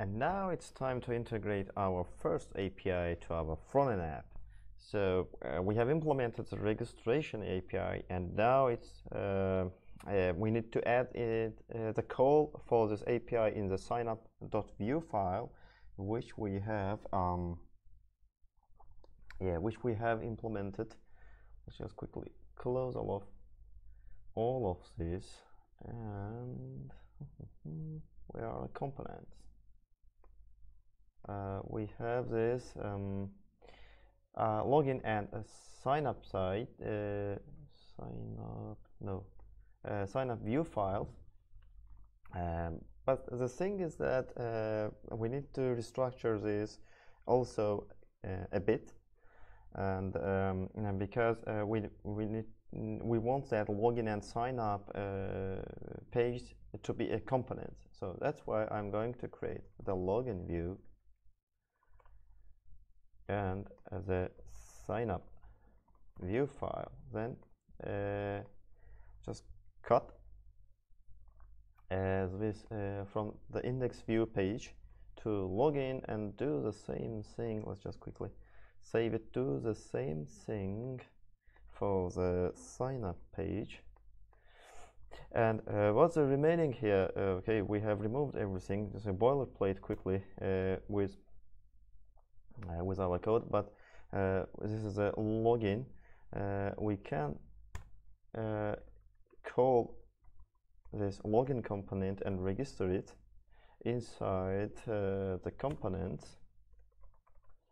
And now it's time to integrate our first API to our front-end app. So uh, we have implemented the registration API, and now it's uh, uh, we need to add it, uh, the call for this API in the signup.vue file, which we have um, yeah, which we have implemented. Let's just quickly close all of all of this, and where are the components? Uh, we have this um, uh, login and sign up site, uh, sign up, no, uh, sign up view files. Um, but the thing is that uh, we need to restructure this also uh, a bit, and, um, and because we we need we want that login and sign up page to be a component. So that's why I'm going to create the login view and the sign up view file. Then uh, just cut as this uh, from the index view page to login and do the same thing. Let's just quickly save it. Do the same thing for the sign up page. And uh, what's the remaining here? Uh, okay we have removed everything. Just a boilerplate quickly uh, with with our code but uh, this is a login. Uh, we can call this login component and register it inside the components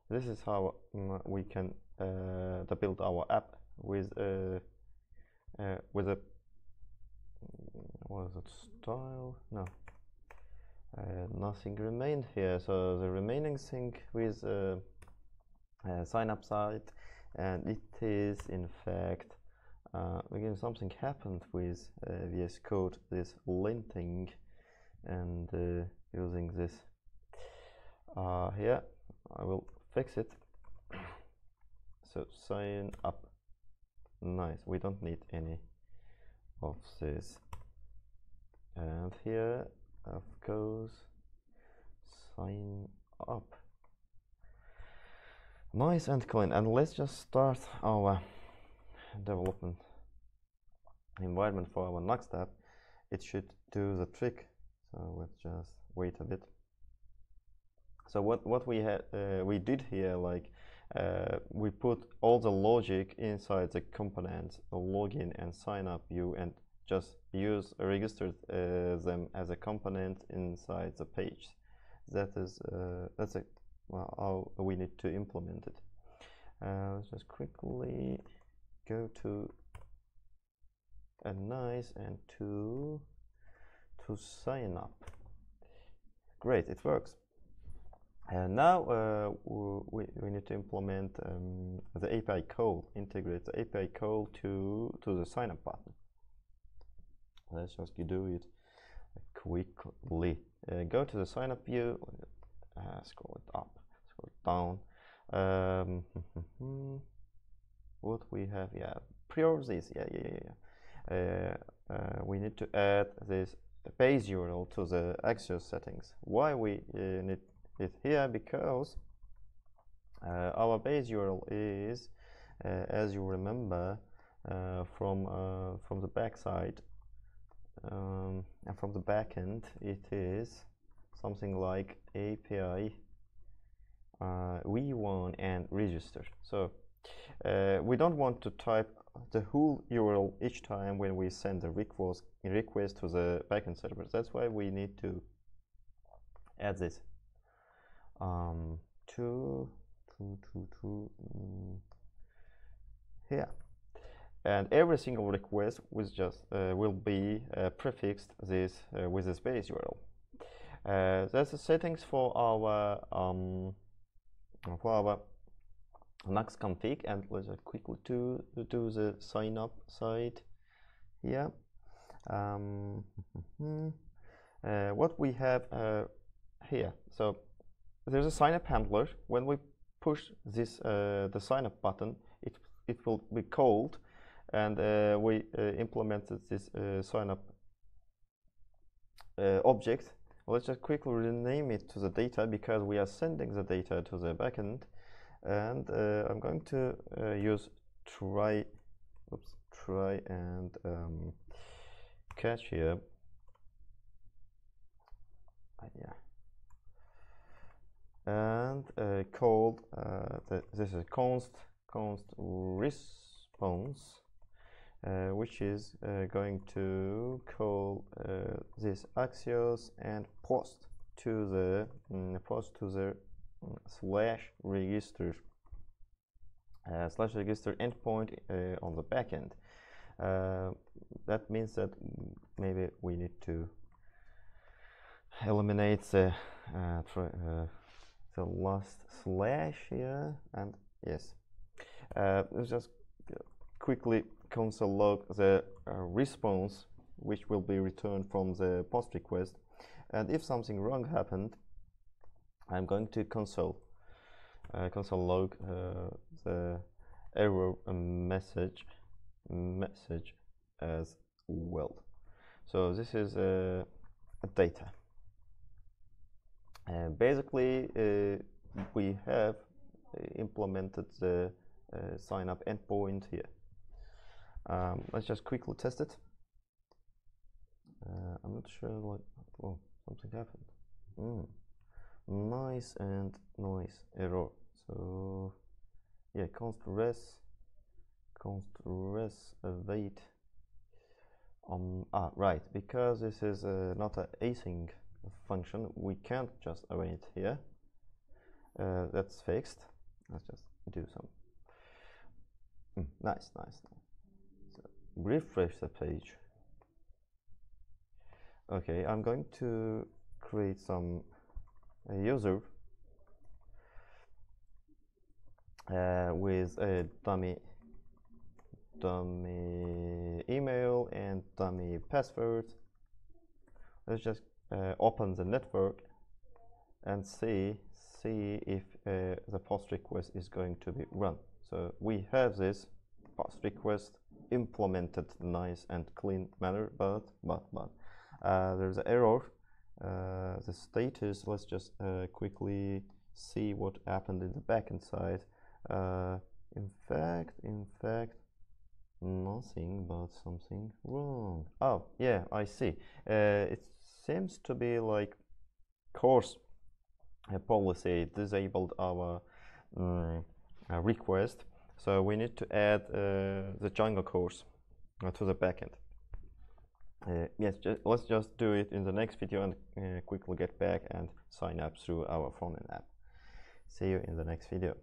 this is how um, we can build our app with a with a what is it style? No. uh, nothing remained here. So the remaining thing with uh, uh, sign up site and it is in fact uh, again something happened with uh, VS Code this linting and uh, using this. Here I will fix it. So sign up. Nice. We don't need any of this. And here of course. Sign up. Nice and clean and let's just start our development environment for our next step. It should do the trick. So let's just wait a bit. So what what we had uh, we did here like uh, we put all the logic inside the components login and sign up view and just use registered uh, them as a component inside the page. That is uh, that's a, well, how we need to implement it. Uh, let's just quickly go to a nice and to to sign up. Great, it works. And now uh, we, we need to implement um, the API call, integrate the API call to, to the sign up button let's just do it quickly. Uh, go to the sign up view. Uh, scroll it up scroll it down. Um, what we have yeah priorities yeah yeah yeah, yeah. Uh, uh, we need to add this base URL to the Axios settings. Why we uh, need it here? Because uh, our base URL is as you remember from from the backside um, and from the backend it is something like API uh, v1 and register. So uh, we don't want to type the whole URL each time when we send the request request to the backend servers that's why we need to add this. Um, to to to to mm, here and every single request will just uh, will be uh, prefixed this uh, with this base URL. Uh, that's the settings for our um, for our Nuxt config, and let's quickly do do the sign up side here. Um, uh, what we have uh, here, so there's a sign up handler. When we push this the sign up button, it it will be called and uh, we uh, implemented this uh, sign up object. Let's just quickly rename it to the data because we are sending the data to the backend. And uh, I'm going to uh, use try oops try and um, catch here. Uh, yeah. And uh, called the, this is const const response uh, which is uh, going to call uh, this Axios and post to the mm, post to the mm, slash register uh, slash register endpoint on the backend. that means that maybe we need to eliminate the the last slash here and yes uh, let's just quickly console log the uh, response which will be returned from the post request. And if something wrong happened I'm going to console uh, console log uh, the error message message as well. So this is uh, data. Basically, uh, we have implemented the uh, sign up endpoint here. Um, let's just quickly test it. Uh, I'm not sure what, oh, something happened. Mm. Nice and noise error. So, yeah, const res, const res await. Um, ah, right, because this is uh, not an async function we can't just await here uh, that's fixed let's just do some mm, nice nice, So refresh the page. Okay I'm going to create some user uh, with a dummy dummy email and dummy password. Let's just uh, open the network and see see if uh, the post request is going to be run. So we have this post request implemented nice and clean manner, but but but uh, there's an error. Uh, the status. Let's just uh, quickly see what happened in the backend side. Uh, in fact, in fact, nothing but something wrong. Oh yeah, I see. it seems to be like CORS a policy disabled our um, request. So we need to add uh, the Django CORS uh, to the backend. Uh, yes, ju let's just do it in the next video and uh, quickly get back and sign up through our front-end app. See you in the next video.